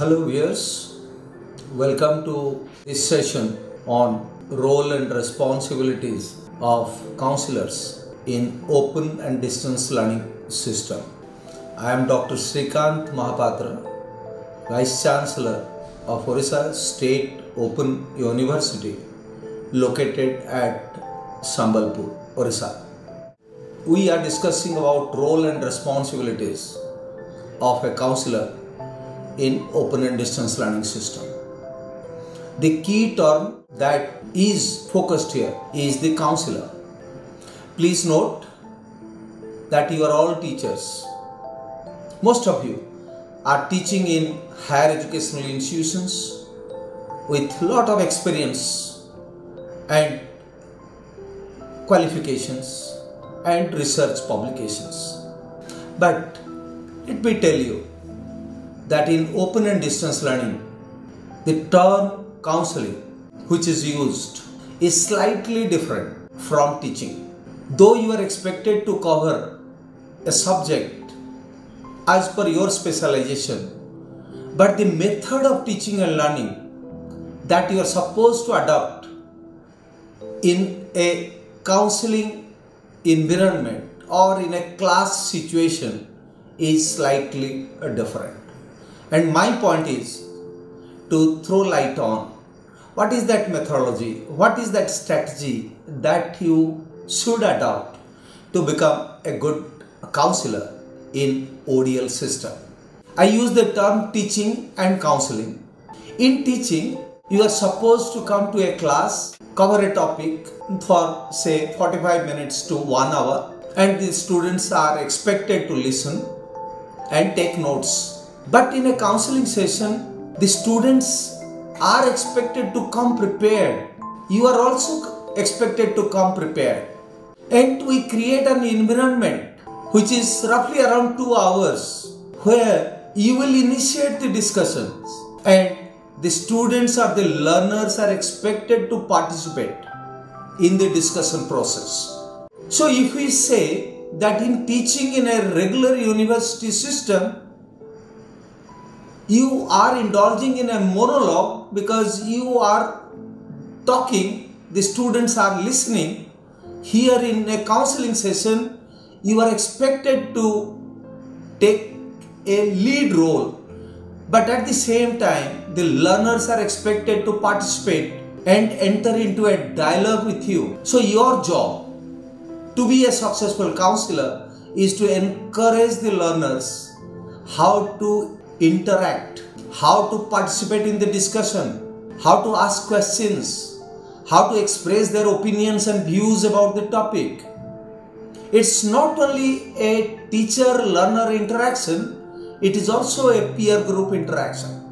Hello, viewers. Welcome to this session on role and responsibilities of counselors in open and distance learning system. I am Dr. Srikant Mahapatra, Vice Chancellor of Orissa State Open University located at Sambalpur, Orissa. We are discussing about role and responsibilities of a counselor in open and distance learning system. The key term that is focused here is the counselor. Please note that you are all teachers. Most of you are teaching in higher educational institutions with lot of experience and qualifications and research publications. But let me tell you that in open and distance learning, the term counseling, which is used, is slightly different from teaching. Though you are expected to cover a subject as per your specialization, but the method of teaching and learning that you are supposed to adopt in a counseling environment or in a class situation is slightly different. And my point is to throw light on what is that methodology, what is that strategy that you should adopt to become a good counselor in ODL system. I use the term teaching and counseling. In teaching, you are supposed to come to a class, cover a topic for say 45 minutes to 1 hour and the students are expected to listen and take notes. But in a counseling session, the students are expected to come prepared. You are also expected to come prepared. And we create an environment which is roughly around 2 hours where you will initiate the discussions and the students or the learners are expected to participate in the discussion process. So if we say that in teaching in a regular university system, you are indulging in a monologue because you are talking, the students are listening. Here in a counseling session, you are expected to take a lead role, but at the same time, the learners are expected to participate and enter into a dialogue with you. So, your job to be a successful counselor is to encourage the learners how to interact, how to participate in the discussion, how to ask questions, how to express their opinions and views about the topic. It's not only a teacher learner interaction, it is also a peer group interaction.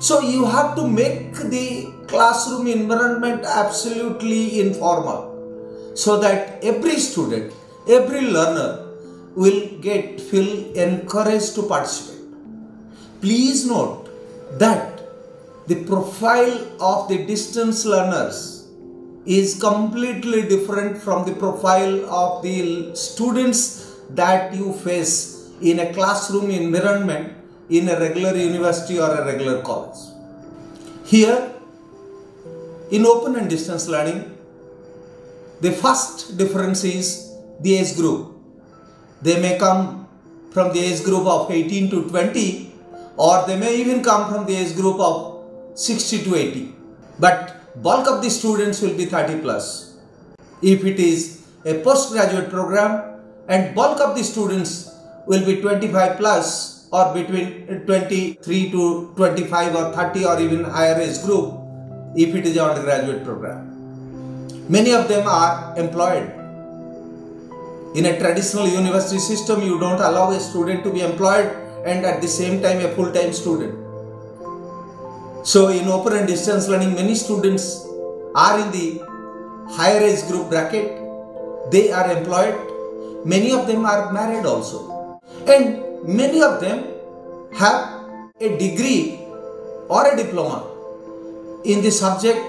So you have to make the classroom environment absolutely informal so that every student, every learner will get feel encouraged to participate. Please note that the profile of the distance learners is completely different from the profile of the students that you face in a classroom environment in a regular university or a regular college. Here, in open and distance learning, the first difference is the age group. They may come from the age group of 18 to 20 or they may even come from the age group of 60 to 80. But bulk of the students will be 30 plus. If it is a postgraduate program and bulk of the students will be 25 plus or between 23 to 25 or 30 or even higher age group if it is an undergraduate program. Many of them are employed. In a traditional university system, you don't allow a student to be employed and at the same time a full-time student. So in open and distance learning, many students are in the higher age group bracket. They are employed. Many of them are married also. And many of them have a degree or a diploma in the subject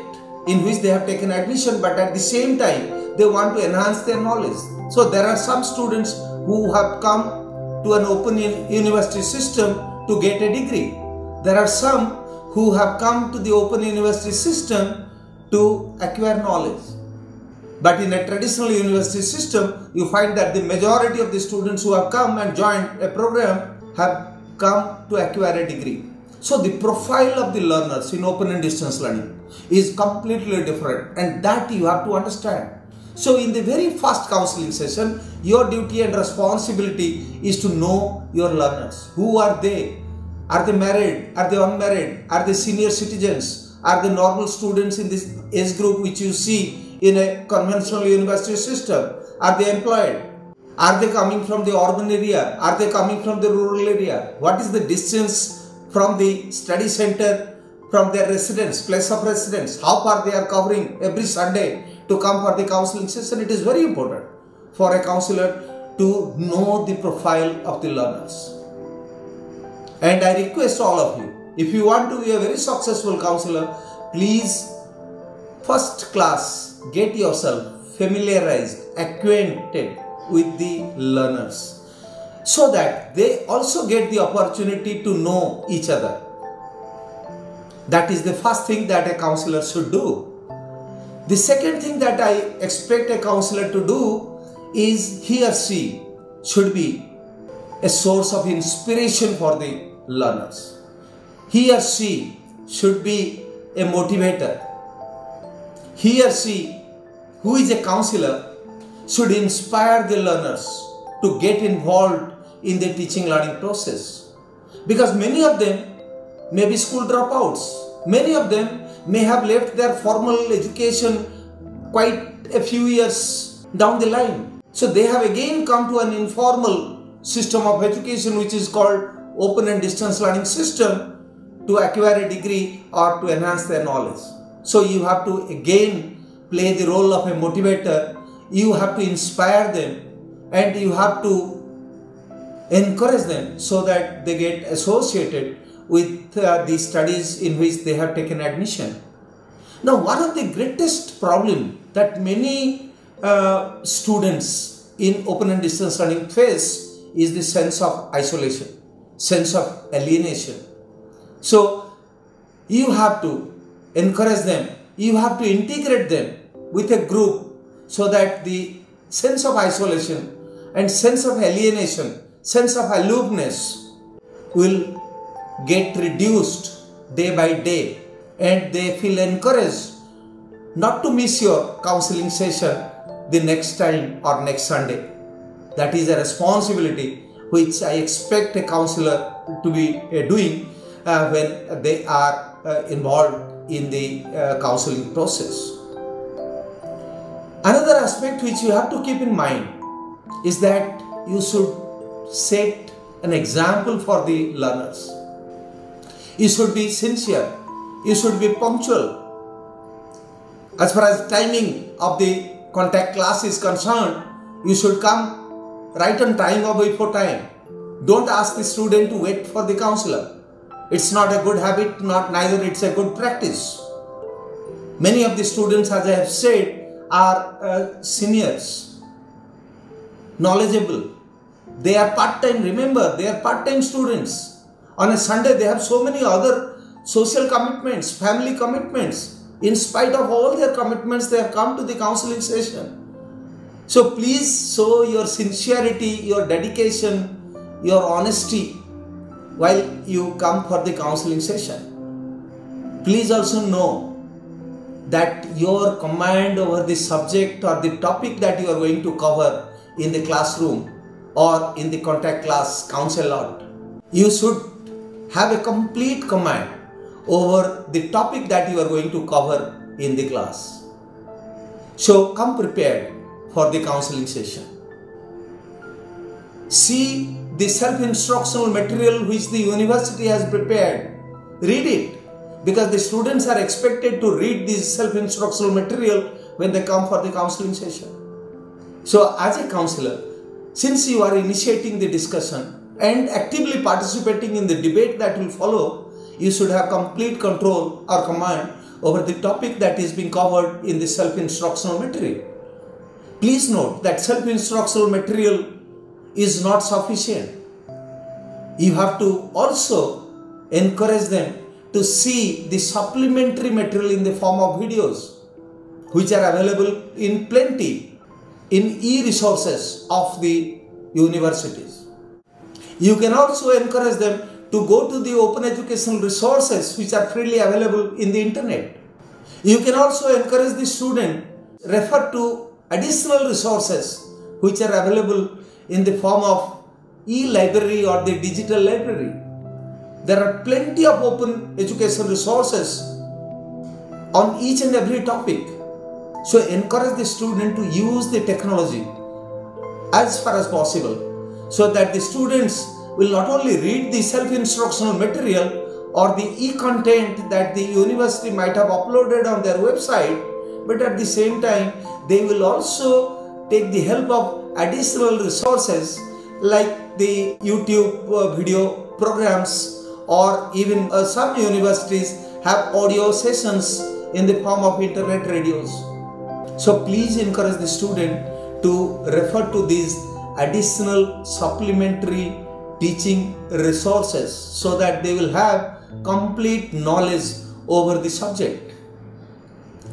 in which they have taken admission but at the same time they want to enhance their knowledge. So there are some students who have come to an open university system to get a degree. There are some who have come to the open university system to acquire knowledge. But in a traditional university system, you find that the majority of the students who have come and joined a program have come to acquire a degree. So the profile of the learners in open and distance learning is completely different and that you have to understand. So in the very first counseling session, your duty and responsibility is to know your learners. Who are they? Are they married? Are they unmarried? Are they senior citizens? Are they normal students in this age group which you see in a conventional university system? Are they employed? Are they coming from the urban area? Are they coming from the rural area? What is the distance from the study center from their residence, place of residence? How far they are covering every Sunday to come for the counseling session? It is very important for a counselor to know the profile of the learners. And I request all of you, if you want to be a very successful counselor, please first class get yourself familiarized, acquainted with the learners so that they also get the opportunity to know each other. That is the first thing that a counselor should do. The second thing that I expect a counselor to do is he or she should be a source of inspiration for the learners. He or she should be a motivator. He or she, who is a counselor, should inspire the learners to get involved in the teaching learning process. Because many of them may be school dropouts. Many of them may have left their formal education quite a few years down the line. So they have again come to an informal system of education which is called open and distance learning system to acquire a degree or to enhance their knowledge. So you have to again play the role of a motivator you have to inspire them and you have to encourage them so that they get associated with uh, the studies in which they have taken admission. Now, one of the greatest problem that many uh, students in open and distance learning face is the sense of isolation, sense of alienation. So, you have to encourage them, you have to integrate them with a group so that the sense of isolation and sense of alienation, sense of aloofness will get reduced day by day and they feel encouraged not to miss your counseling session the next time or next Sunday. That is a responsibility which I expect a counselor to be uh, doing uh, when they are uh, involved in the uh, counseling process. Another aspect which you have to keep in mind is that you should set an example for the learners. You should be sincere. You should be punctual. As far as timing of the contact class is concerned, you should come right on time or before time. Don't ask the student to wait for the counselor. It's not a good habit, not neither it's a good practice. Many of the students, as I have said, are uh, seniors, knowledgeable. They are part time, remember, they are part time students. On a Sunday, they have so many other social commitments, family commitments. In spite of all their commitments, they have come to the counseling session. So please show your sincerity, your dedication, your honesty while you come for the counseling session. Please also know that your command over the subject or the topic that you are going to cover in the classroom or in the contact class counsel. You should have a complete command over the topic that you are going to cover in the class. So come prepared for the counseling session. See the self-instructional material which the university has prepared. Read it because the students are expected to read this self-instructional material when they come for the counseling session. So as a counselor, since you are initiating the discussion and actively participating in the debate that will follow, you should have complete control or command over the topic that is being covered in the self-instructional material. Please note that self-instructional material is not sufficient. You have to also encourage them to see the supplementary material in the form of videos which are available in plenty in e-resources of the universities. You can also encourage them to go to the open educational resources which are freely available in the internet. You can also encourage the student refer to additional resources which are available in the form of e-library or the digital library. There are plenty of open educational resources on each and every topic. So encourage the student to use the technology as far as possible so that the students will not only read the self-instructional material or the e-content that the university might have uploaded on their website but at the same time they will also take the help of additional resources like the YouTube uh, video programs or even uh, some universities have audio sessions in the form of internet radios. So please encourage the student to refer to these additional supplementary teaching resources so that they will have complete knowledge over the subject.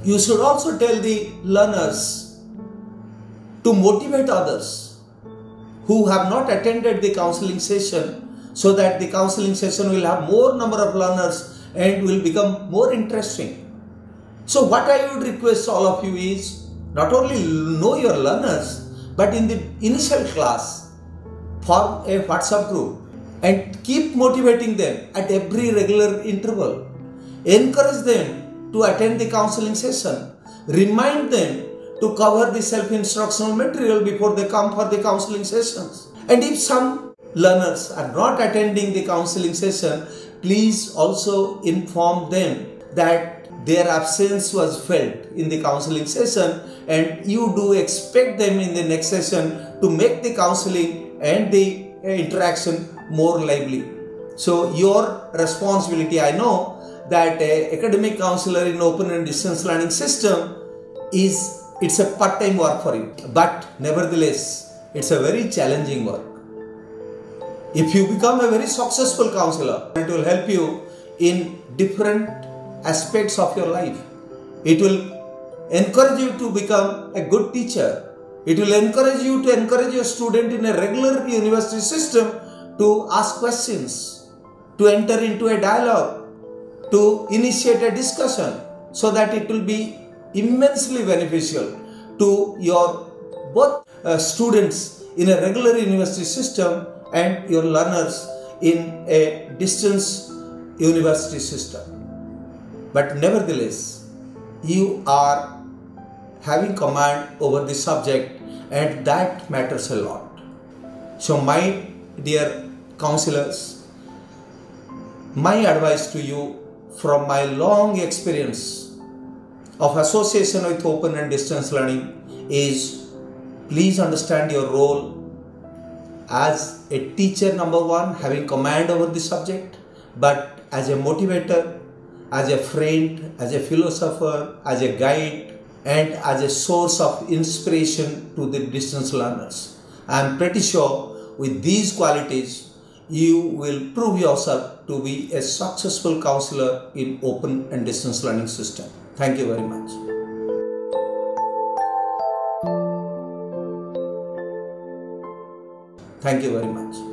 You should also tell the learners to motivate others who have not attended the counseling session so that the counseling session will have more number of learners and will become more interesting. So what I would request all of you is not only know your learners but in the initial class form a WhatsApp group and keep motivating them at every regular interval. Encourage them to attend the counseling session. Remind them to cover the self-instructional material before they come for the counseling sessions. And if some learners are not attending the counseling session, please also inform them that their absence was felt in the counseling session and you do expect them in the next session to make the counseling and the uh, interaction more lively. So your responsibility, I know that uh, academic counselor in open and distance learning system is it's a part-time work for you but nevertheless it's a very challenging work if you become a very successful counselor, it will help you in different aspects of your life. It will encourage you to become a good teacher. It will encourage you to encourage your student in a regular university system to ask questions, to enter into a dialogue, to initiate a discussion so that it will be immensely beneficial to your both uh, students in a regular university system and your learners in a distance university system. But nevertheless, you are having command over the subject and that matters a lot. So my dear counselors, my advice to you from my long experience of association with open and distance learning is please understand your role as a teacher number one having command over the subject but as a motivator as a friend as a philosopher as a guide and as a source of inspiration to the distance learners. I am pretty sure with these qualities you will prove yourself to be a successful counselor in open and distance learning system. Thank you very much. Thank you very much.